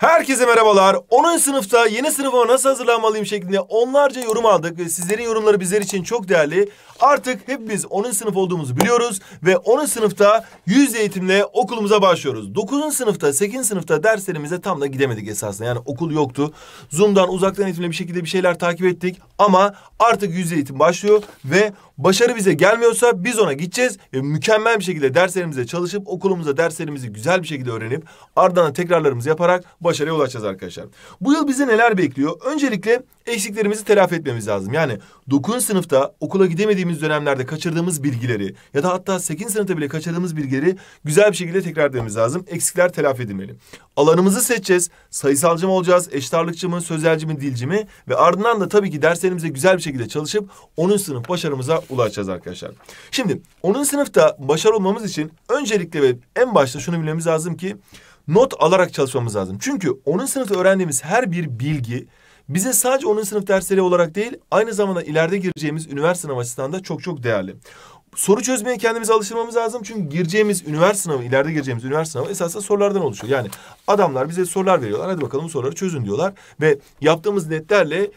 Herkese merhabalar. 10. sınıfta yeni sınıfıma nasıl hazırlanmalıyım şeklinde onlarca yorum aldık ve sizlerin yorumları bizler için çok değerli. Artık hepimiz 10. sınıf olduğumuzu biliyoruz ve 10. sınıfta yüz eğitimle okulumuza başlıyoruz. 9. sınıfta, 8. sınıfta derslerimize tam da gidemedik esasında. Yani okul yoktu. Zoom'dan uzaktan eğitimle bir şekilde bir şeyler takip ettik ama artık yüz eğitim başlıyor ve başarı bize gelmiyorsa biz ona gideceğiz ve mükemmel bir şekilde derslerimize çalışıp okulumuza derslerimizi güzel bir şekilde öğrenip ardından tekrarlarımızı yaparak başarıya ulaşacağız arkadaşlar. Bu yıl bizi neler bekliyor? Öncelikle eksiklerimizi telafi etmemiz lazım. Yani 9. sınıfta okula gidemediğimiz dönemlerde kaçırdığımız bilgileri ya da hatta 8. sınıfta bile kaçırdığımız bilgileri güzel bir şekilde tekrar etmemiz lazım. Eksikler telafi edilmeli. Alanımızı seçeceğiz. Sayısalcı mı olacağız, eşit ağırlıkçı mı, sözelci mi, dilci mi? Ve ardından da tabii ki derslerimize güzel bir şekilde çalışıp 10. sınıf başarımıza ulaşacağız arkadaşlar. Şimdi 10. sınıfta başarılı olmamız için öncelikle ve en başta şunu bilmemiz lazım ki not alarak çalışmamız lazım. Çünkü 10. sınıfta öğrendiğimiz her bir bilgi bize sadece 10. sınıf dersleri olarak değil, aynı zamanda ileride gireceğimiz üniversite sınavı açısından da çok çok değerli. Soru çözmeye kendimizi alıştırmamız lazım. Çünkü gireceğimiz üniversite sınavı, ileride gireceğimiz üniversite sınavı esasında sorulardan oluşuyor. Yani adamlar bize sorular veriyorlar. Hadi bakalım soruları çözün diyorlar. Ve yaptığımız netlerle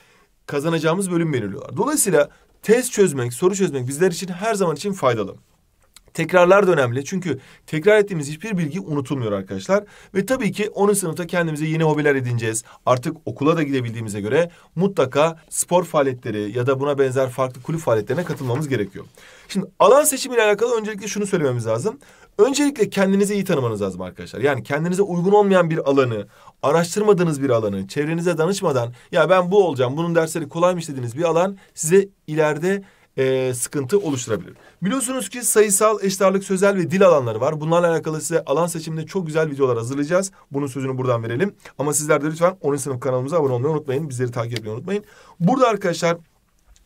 kazanacağımız bölüm belirliyorlar. Dolayısıyla test çözmek, soru çözmek bizler için her zaman için faydalı. Tekrarlar da önemli. Çünkü tekrar ettiğimiz hiçbir bilgi unutulmuyor arkadaşlar. Ve tabii ki 10. sınıfta kendimize yeni hobiler edineceğiz. Artık okula da gidebildiğimize göre mutlaka spor faaliyetleri ya da buna benzer farklı kulüp faaliyetlerine katılmamız gerekiyor. Şimdi alan seçimiyle alakalı öncelikle şunu söylememiz lazım. Öncelikle kendinizi iyi tanımanız lazım arkadaşlar. Yani kendinize uygun olmayan bir alanı, araştırmadığınız bir alanı, çevrenize danışmadan ya ben bu olacağım, bunun dersleri kolaymış dediğiniz bir alan size ileride e, sıkıntı oluşturabilir. Biliyorsunuz ki sayısal, eşit ağırlık, sözel ve dil alanları var. Bunlarla alakalı size alan seçiminde çok güzel videolar hazırlayacağız. Bunun sözünü buradan verelim. Ama sizler de lütfen 10. sınıf kanalımıza abone olmayı unutmayın. Bizleri takip etmeyi unutmayın. Burada arkadaşlar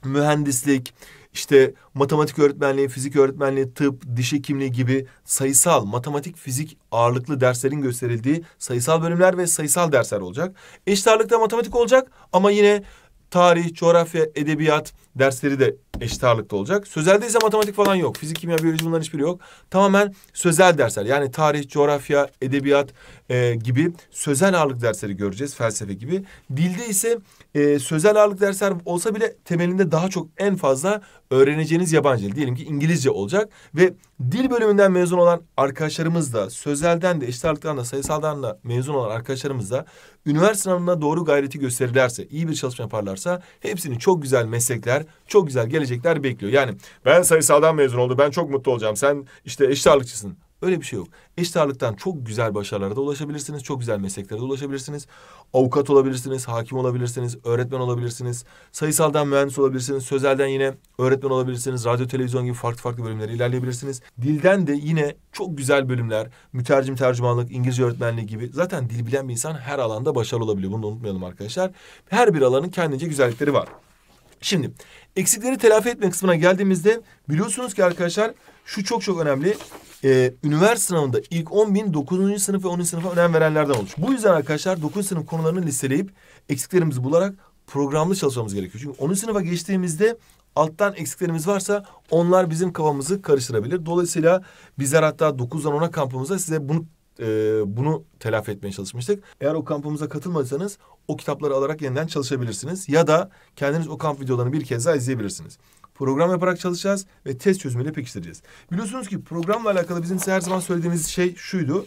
mühendislik, işte matematik öğretmenliği, fizik öğretmenliği, tıp, diş hekimliği gibi sayısal, matematik, fizik ağırlıklı derslerin gösterildiği sayısal bölümler ve sayısal dersler olacak. Eşit ağırlıkta matematik olacak ama yine tarih, coğrafya, edebiyat dersleri de eşit ağırlıkta olacak. Sözelde ise matematik falan yok. Fizik, kimya, biyoloji bunların hiçbiri yok. Tamamen sözel dersler. Yani tarih, coğrafya, edebiyat e, gibi sözel ağırlık dersleri göreceğiz. Felsefe gibi. Dilde ise e, sözel ağırlık dersler olsa bile temelinde daha çok en fazla öğreneceğiniz yabancı dil. Diyelim ki İngilizce olacak. Ve dil bölümünden mezun olan arkadaşlarımız da sözelden de eşit ağırlıktan da sayısaldan da mezun olan arkadaşlarımız da üniversite sınavına doğru gayreti gösterirlerse, iyi bir çalışma yaparlarsa hepsini çok güzel meslekler, çok güzel gelecekler bekliyor. Yani ben sayısaldan mezun oldum, ben çok mutlu olacağım. Sen işte eşit ağırlıkçısın. Öyle bir şey yok. Eşit ağırlıktan çok güzel başarılara da ulaşabilirsiniz. Çok güzel mesleklere de ulaşabilirsiniz. Avukat olabilirsiniz, hakim olabilirsiniz, öğretmen olabilirsiniz. Sayısaldan mühendis olabilirsiniz. Sözelden yine öğretmen olabilirsiniz. Radyo, televizyon gibi farklı farklı bölümlere ilerleyebilirsiniz. Dilden de yine çok güzel bölümler. Mütercim tercümanlık, İngilizce öğretmenliği gibi. Zaten dil bilen bir insan her alanda başarılı olabiliyor. Bunu unutmayalım arkadaşlar. Her bir alanın kendince güzellikleri var. Şimdi eksikleri telafi etme kısmına geldiğimizde biliyorsunuz ki arkadaşlar şu çok çok önemli. Ee, üniversite sınavında ilk 10 bin 9. sınıf ve 10. sınıfa önem verenlerden olmuş. Bu yüzden arkadaşlar 9. sınıf konularını listeleyip eksiklerimizi bularak programlı çalışmamız gerekiyor. Çünkü 10. sınıfa geçtiğimizde alttan eksiklerimiz varsa onlar bizim kafamızı karıştırabilir. Dolayısıyla bizler hatta 9'dan 10'a kampımızda size bunu e, bunu telafi etmeye çalışmıştık. Eğer o kampımıza katılmadıysanız o kitapları alarak yeniden çalışabilirsiniz. Ya da kendiniz o kamp videolarını bir kez daha izleyebilirsiniz. Program yaparak çalışacağız ve test çözümüyle pekiştireceğiz. Biliyorsunuz ki programla alakalı bizim size her zaman söylediğimiz şey şuydu.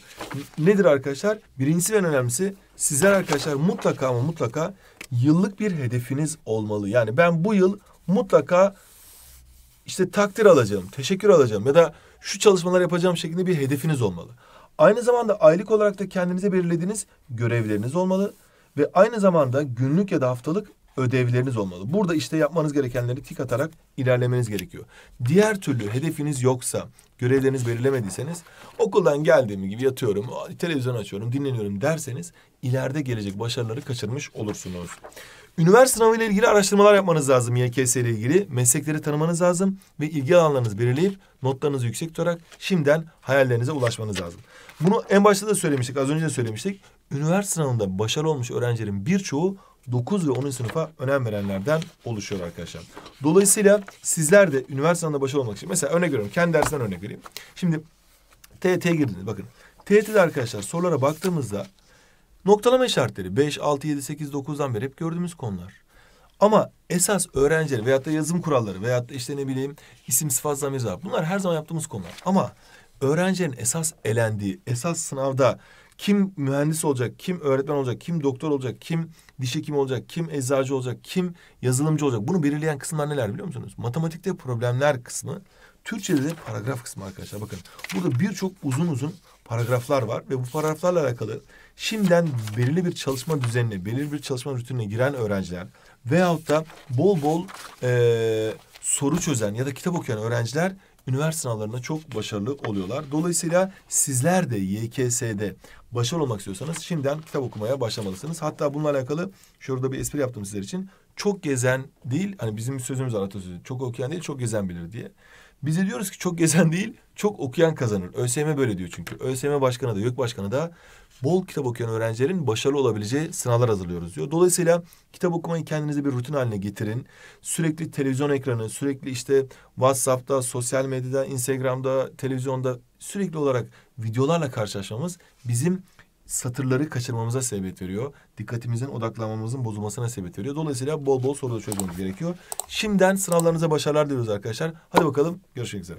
Nedir arkadaşlar? Birincisi ve en önemlisi sizler arkadaşlar mutlaka ama mutlaka yıllık bir hedefiniz olmalı. Yani ben bu yıl mutlaka işte takdir alacağım, teşekkür alacağım ya da şu çalışmalar yapacağım şeklinde bir hedefiniz olmalı. Aynı zamanda aylık olarak da kendinize belirlediğiniz görevleriniz olmalı ve aynı zamanda günlük ya da haftalık ödevleriniz olmalı. Burada işte yapmanız gerekenleri tik atarak ilerlemeniz gerekiyor. Diğer türlü hedefiniz yoksa, görevleriniz belirlemediyseniz okuldan geldiğim gibi yatıyorum, televizyon açıyorum, dinleniyorum derseniz ileride gelecek başarıları kaçırmış olursunuz. Üniversite sınavı ile ilgili araştırmalar yapmanız lazım YKS ile ilgili. Meslekleri tanımanız lazım ve ilgi alanlarınızı belirleyip notlarınızı yüksek tutarak şimdiden hayallerinize ulaşmanız lazım. Bunu en başta da söylemiştik, az önce de söylemiştik. Üniversite sınavında başarılı olmuş öğrencilerin birçoğu 9 ve 10. sınıfa önem verenlerden oluşuyor arkadaşlar. Dolayısıyla sizler de üniversite sınavında başarılı olmak için mesela örnek veriyorum. Kendi dersinden örnek vereyim. Şimdi TYT'ye girdiniz bakın. TYT'de arkadaşlar sorulara baktığımızda Noktalama işaretleri 5, 6, 7, 8, 9'dan beri hep gördüğümüz konular. Ama esas öğrencilerin veyahut da yazım kuralları veyahut da işte ne bileyim isim sıfat zamir zarf bunlar her zaman yaptığımız konular. Ama öğrencilerin esas elendiği, esas sınavda kim mühendis olacak, kim öğretmen olacak, kim doktor olacak, kim diş hekimi olacak, kim eczacı olacak, kim yazılımcı olacak. Bunu belirleyen kısımlar neler biliyor musunuz? Matematikte problemler kısmı, Türkçe'de de paragraf kısmı arkadaşlar. Bakın burada birçok uzun uzun paragraflar var ve bu paragraflarla alakalı şimdiden belirli bir çalışma düzenine, belirli bir çalışma rutinine giren öğrenciler veyahut da bol bol eee, soru çözen ya da kitap okuyan öğrenciler üniversite sınavlarında çok başarılı oluyorlar. Dolayısıyla sizler de YKS'de başarılı olmak istiyorsanız şimdiden kitap okumaya başlamalısınız. Hatta bununla alakalı şurada bir espri yaptım sizler için. Çok gezen değil, hani bizim sözümüz var. Çok okuyan değil, çok gezen bilir diye. Biz de diyoruz ki çok gezen değil, çok okuyan kazanır. ÖSYM böyle diyor çünkü. ÖSYM başkanı da, YÖK başkanı da bol kitap okuyan öğrencilerin başarılı olabileceği sınavlar hazırlıyoruz diyor. Dolayısıyla kitap okumayı kendinize bir rutin haline getirin. Sürekli televizyon ekranı, sürekli işte WhatsApp'ta, sosyal medyada, Instagram'da, televizyonda sürekli olarak videolarla karşılaşmamız bizim satırları kaçırmamıza sebebiyet veriyor. Dikkatimizin, odaklanmamızın bozulmasına sebebiyet veriyor. Dolayısıyla bol bol soru çözmemiz gerekiyor. Şimdiden sınavlarınıza başarılar diliyoruz arkadaşlar. Hadi bakalım görüşmek üzere.